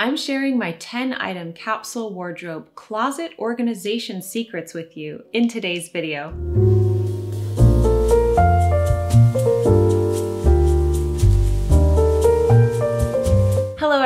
I'm sharing my 10 item capsule wardrobe closet organization secrets with you in today's video.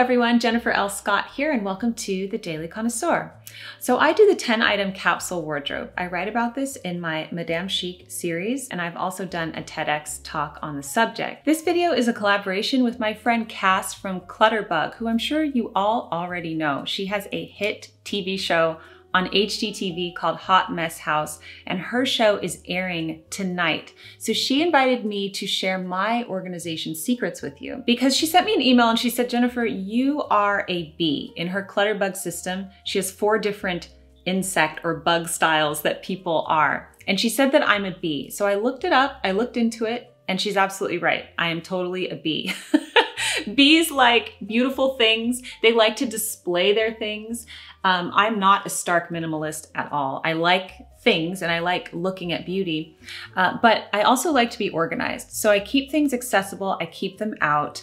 Everyone, Jennifer L. Scott here and welcome to the Daily Connoisseur. So I do the 10 item capsule wardrobe. I write about this in my Madame Chic series and I've also done a TEDx talk on the subject. This video is a collaboration with my friend Cas from Clutterbug, who I'm sure you all already know. She has a hit TV show on HGTV called Hot Mess House, and her show is airing tonight. So she invited me to share my organization secrets with you because she sent me an email and she said, Jennifer, you are a bee. In her Clutterbug system, she has four different insect or bug styles that people are. And she said that I'm a bee. So I looked it up, I looked into it, and she's absolutely right. I am totally a bee. Bees like beautiful things. They like to display their things. Um, I'm not a stark minimalist at all. I like things and I like looking at beauty, uh, but I also like to be organized. So I keep things accessible, I keep them out.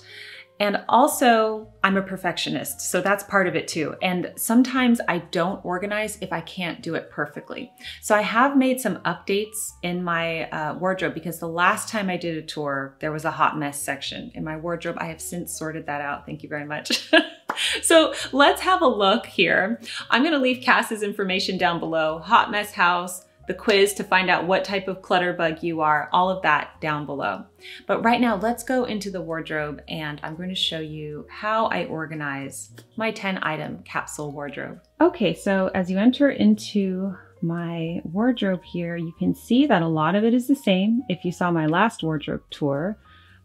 And also, I'm a perfectionist, so that's part of it too. And sometimes I don't organize if I can't do it perfectly. So I have made some updates in my uh, wardrobe because the last time I did a tour, there was a hot mess section in my wardrobe. I have since sorted that out. Thank you very much. so let's have a look here. I'm gonna leave Cas's information down below. Hot Mess House, the quiz to find out what type of Clutterbug you are, all of that down below. But right now, let's go into the wardrobe and I'm going to show you how I organize my 10 item capsule wardrobe. Okay, so as you enter into my wardrobe here, you can see that a lot of it is the same if you saw my last wardrobe tour,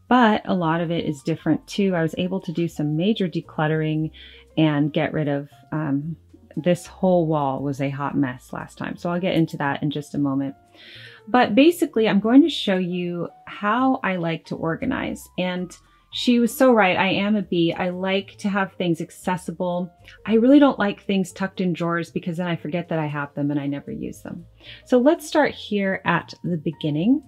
but a lot of it is different too. I was able to do some major decluttering and get rid of um, this whole wall was a hot mess last time. So I'll get into that in just a moment. But basically, I'm going to show you how I like to organize. And she was so right. I am a bee. I like to have things accessible. I really don't like things tucked in drawers because then I forget that I have them and I never use them. So let's start here at the beginning.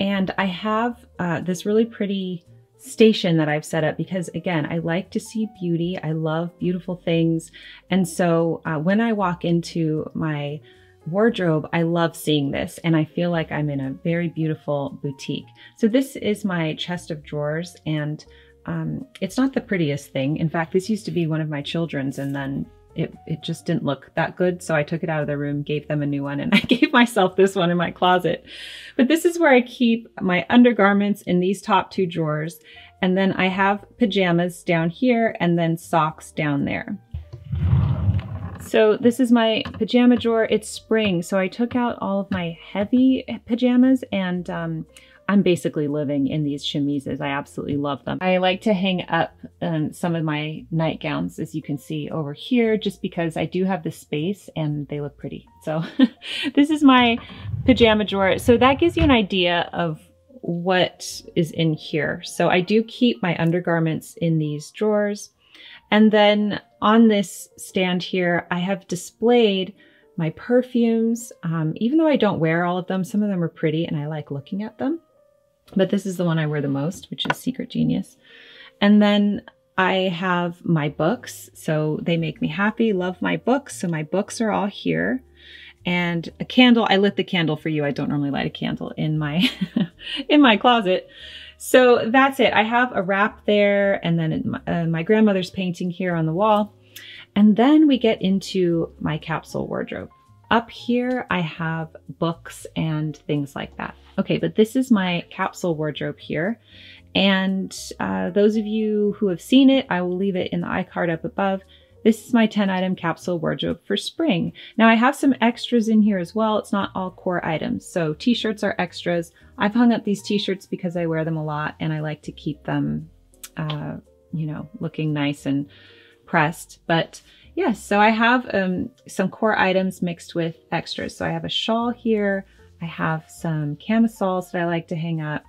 And I have uh, this really pretty station that I've set up because again, I like to see beauty. I love beautiful things. And so uh, when I walk into my wardrobe, I love seeing this and I feel like I'm in a very beautiful boutique. So this is my chest of drawers and um, it's not the prettiest thing. In fact, this used to be one of my children's and then it, it just didn't look that good. So I took it out of the room, gave them a new one, and I gave myself this one in my closet. But this is where I keep my undergarments in these top two drawers. And then I have pajamas down here and then socks down there. So this is my pajama drawer. It's spring, so I took out all of my heavy pajamas and um, I'm basically living in these chemises. I absolutely love them. I like to hang up um, some of my nightgowns, as you can see over here, just because I do have the space and they look pretty. So this is my pajama drawer. So that gives you an idea of what is in here. So I do keep my undergarments in these drawers. And then on this stand here, I have displayed my perfumes. Um, even though I don't wear all of them, some of them are pretty and I like looking at them. But this is the one I wear the most, which is Secret Genius. And then I have my books. So they make me happy, love my books. So my books are all here. And a candle, I lit the candle for you. I don't normally light a candle in my, in my closet. So that's it. I have a wrap there and then my, uh, my grandmother's painting here on the wall. And then we get into my capsule wardrobe. Up here, I have books and things like that. Okay, but this is my capsule wardrobe here. And uh, those of you who have seen it, I will leave it in the iCard up above. This is my 10 item capsule wardrobe for spring. Now I have some extras in here as well. It's not all core items. So t-shirts are extras. I've hung up these t-shirts because I wear them a lot and I like to keep them, uh, you know, looking nice and pressed. But yes, so I have um, some core items mixed with extras. So I have a shawl here. I have some camisoles that I like to hang up,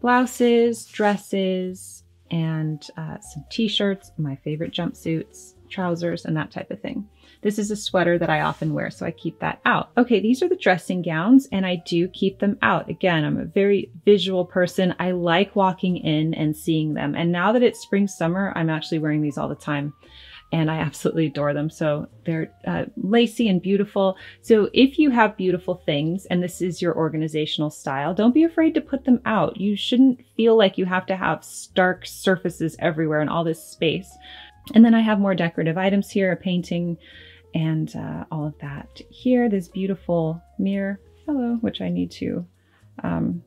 blouses, dresses, and uh, some t-shirts, my favorite jumpsuits, trousers, and that type of thing. This is a sweater that I often wear, so I keep that out. Okay, these are the dressing gowns, and I do keep them out. Again, I'm a very visual person. I like walking in and seeing them. And now that it's spring, summer, I'm actually wearing these all the time. And I absolutely adore them. So they're uh, lacy and beautiful. So if you have beautiful things and this is your organizational style, don't be afraid to put them out. You shouldn't feel like you have to have stark surfaces everywhere and all this space. And then I have more decorative items here, a painting and uh, all of that. Here, this beautiful mirror, hello, which I need to um,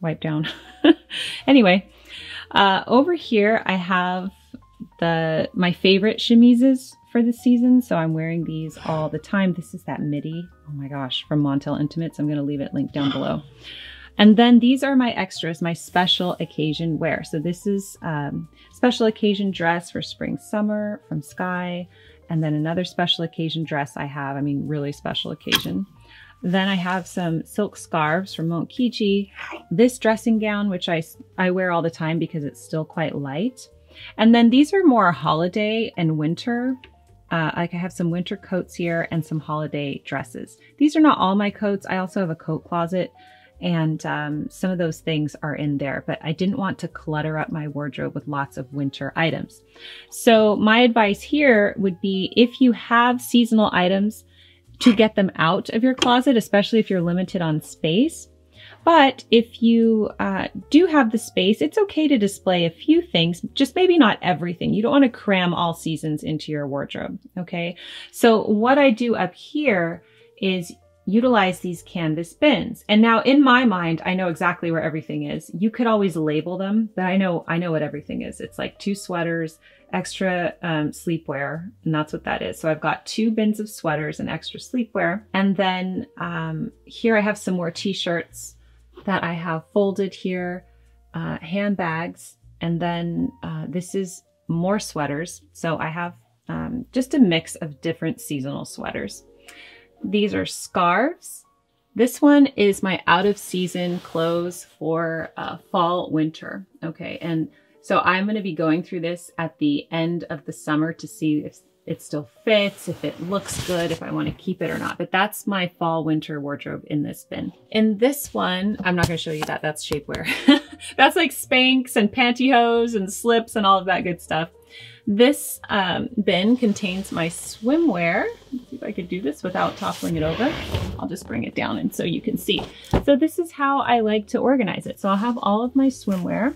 wipe down. anyway, uh, over here I have the my favorite chemises for the season. So I'm wearing these all the time. This is that midi. Oh my gosh, from Montelle Intimates. I'm going to leave it linked down below. And then these are my extras, my special occasion wear. So this is um, special occasion dress for spring, summer from SKYE. And then another special occasion dress I have, I mean, really special occasion. Then I have some silk scarves from Monat Kichi. This dressing gown, which I, I wear all the time because it's still quite light. And then these are more holiday and winter. Uh, like I have some winter coats here and some holiday dresses. These are not all my coats. I also have a coat closet and um, some of those things are in there, but I didn't want to clutter up my wardrobe with lots of winter items. So my advice here would be if you have seasonal items to get them out of your closet, especially if you're limited on space. But if you uh, do have the space, it's okay to display a few things, just maybe not everything. You don't want to cram all seasons into your wardrobe, okay? So what I do up here is utilize these canvas bins. And now in my mind, I know exactly where everything is. You could always label them, but I know, I know what everything is. It's like two sweaters, extra um, sleepwear, and that's what that is. So I've got two bins of sweaters and extra sleepwear. And then um, here I have some more t-shirts that I have folded here, uh, handbags, and then uh, this is more sweaters. So I have um, just a mix of different seasonal sweaters. These are scarves. This one is my out of season clothes for uh, fall, winter. Okay. And so I'm going to be going through this at the end of the summer to see if it still fits, if it looks good, if I want to keep it or not. But that's my fall winter wardrobe in this bin. In this one, I'm not going to show you that. That's shapewear. that's like Spanx and pantyhose and slips and all of that good stuff. This um, bin contains my swimwear. Let's see if I could do this without toppling it over. I'll just bring it down and so you can see. So this is how I like to organize it. So I'll have all of my swimwear.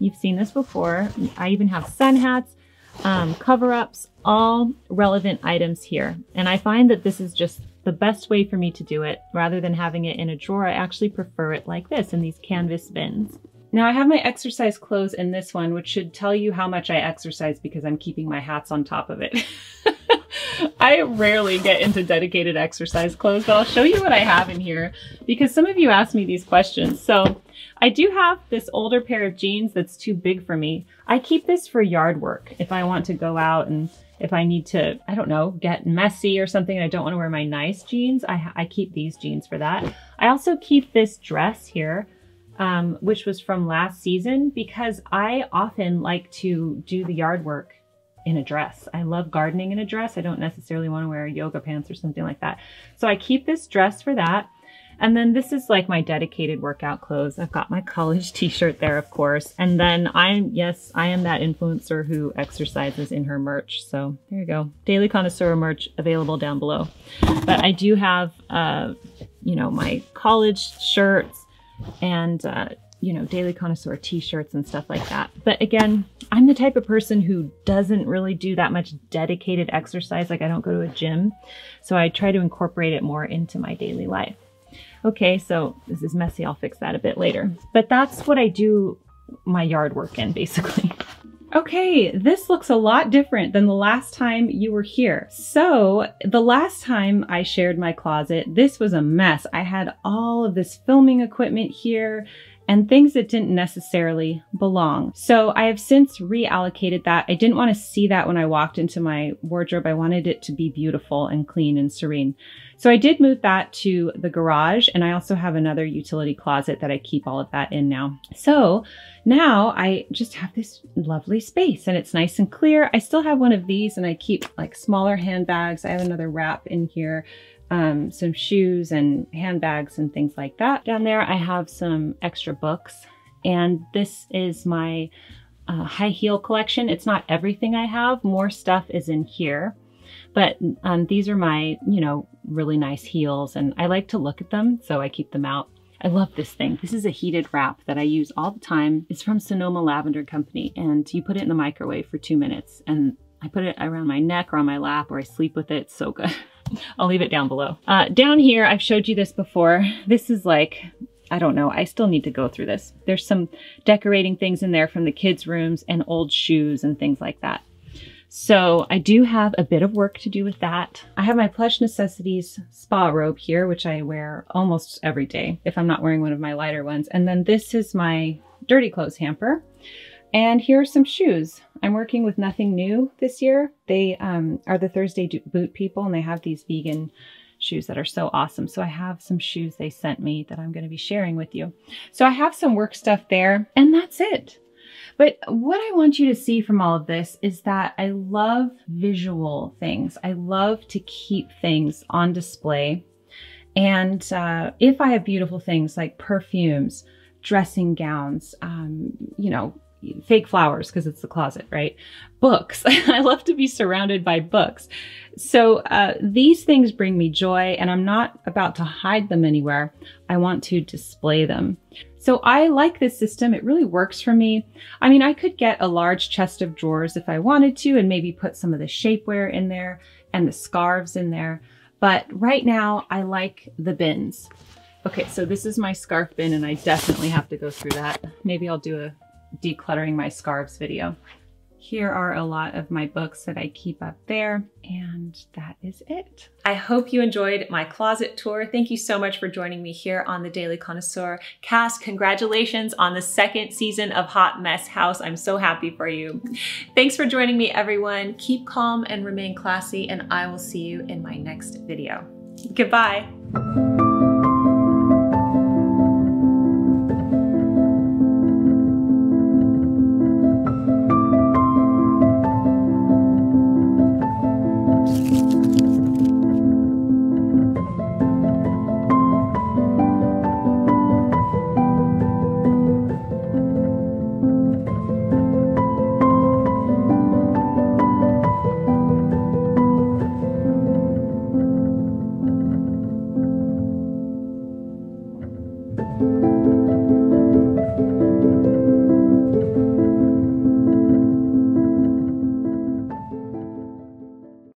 You've seen this before. I even have sun hats, um, cover-ups, all relevant items here. And I find that this is just the best way for me to do it. Rather than having it in a drawer, I actually prefer it like this in these canvas bins. Now I have my exercise clothes in this one, which should tell you how much I exercise because I'm keeping my hats on top of it. I rarely get into dedicated exercise clothes, but I'll show you what I have in here because some of you asked me these questions. So I do have this older pair of jeans that's too big for me. I keep this for yard work if I want to go out and if I need to, I don't know, get messy or something I don't want to wear my nice jeans, I, I keep these jeans for that. I also keep this dress here um, which was from last season because I often like to do the yard work in a dress. I love gardening in a dress. I don't necessarily want to wear yoga pants or something like that. So I keep this dress for that. And then this is like my dedicated workout clothes. I've got my college t-shirt there, of course. And then I'm, yes, I am that influencer who exercises in her merch. So there you go. Daily Connoisseur merch available down below. But I do have, uh, you know, my college shirts, and uh, you know, Daily Connoisseur t-shirts and stuff like that. But again, I'm the type of person who doesn't really do that much dedicated exercise. Like I don't go to a gym. So I try to incorporate it more into my daily life. Okay, so this is messy. I'll fix that a bit later. But that's what I do my yard work in basically. Okay, this looks a lot different than the last time you were here. So the last time I shared my closet, this was a mess. I had all of this filming equipment here and things that didn't necessarily belong. So I have since reallocated that. I didn't want to see that when I walked into my wardrobe. I wanted it to be beautiful and clean and serene. So I did move that to the garage and I also have another utility closet that I keep all of that in now. So now I just have this lovely space and it's nice and clear. I still have one of these and I keep like smaller handbags. I have another wrap in here, um, some shoes and handbags and things like that. Down there I have some extra books and this is my uh, high heel collection. It's not everything I have. More stuff is in here. But um, these are my, you know, really nice heels and I like to look at them, so I keep them out. I love this thing. This is a heated wrap that I use all the time. It's from Sonoma Lavender Company and you put it in the microwave for two minutes and I put it around my neck or on my lap or I sleep with it. It's so good. I'll leave it down below. Uh, down here, I've showed you this before. This is like, I don't know, I still need to go through this. There's some decorating things in there from the kids' rooms and old shoes and things like that. So I do have a bit of work to do with that. I have my Plush Necessities spa robe here, which I wear almost every day if I'm not wearing one of my lighter ones. And then this is my dirty clothes hamper. And here are some shoes. I'm working with Nothing New this year. They um, are the Thursday boot people and they have these vegan shoes that are so awesome. So I have some shoes they sent me that I'm going to be sharing with you. So I have some work stuff there and that's it. But what I want you to see from all of this is that I love visual things. I love to keep things on display. And uh, if I have beautiful things like perfumes, dressing gowns, um, you know, fake flowers because it's the closet, right? Books. I love to be surrounded by books. So uh, these things bring me joy and I'm not about to hide them anywhere. I want to display them. So I like this system. It really works for me. I mean, I could get a large chest of drawers if I wanted to and maybe put some of the shapewear in there and the scarves in there. But right now I like the bins. Okay, so this is my scarf bin and I definitely have to go through that. Maybe I'll do a decluttering my scarves video. Here are a lot of my books that I keep up there, and that is it. I hope you enjoyed my closet tour. Thank you so much for joining me here on The Daily Connoisseur. Cas. congratulations on the second season of Hot Mess House. I'm so happy for you. Thanks for joining me, everyone. Keep calm and remain classy, and I will see you in my next video. Goodbye.